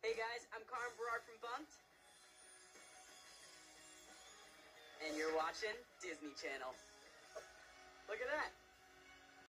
Hey guys, I'm Carm Berard from Bunked. And you're watching Disney Channel.